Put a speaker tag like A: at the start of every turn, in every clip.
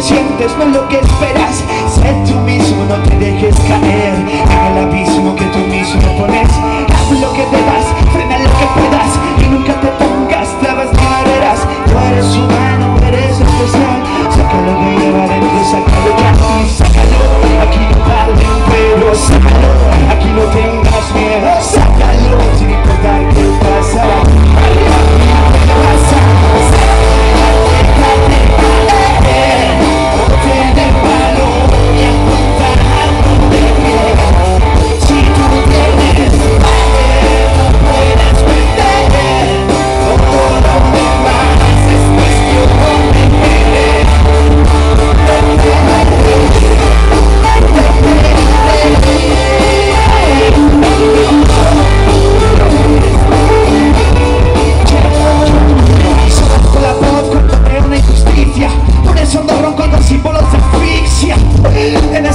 A: sientes, no es lo que esperas. Sé tú mismo, no te dejes caer. and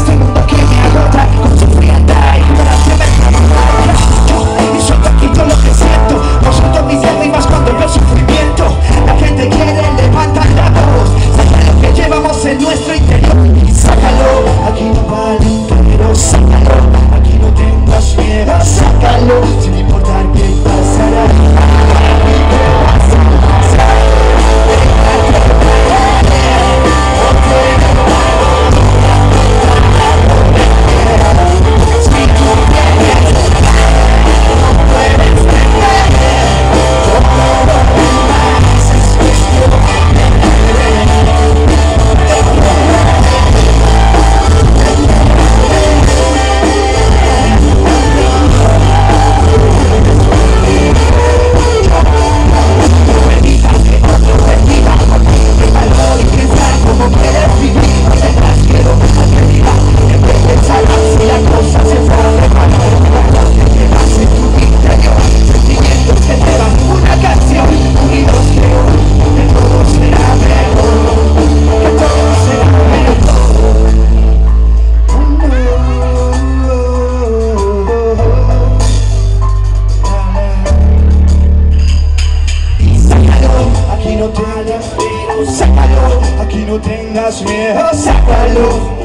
A: y no tengas miedo, sácalo.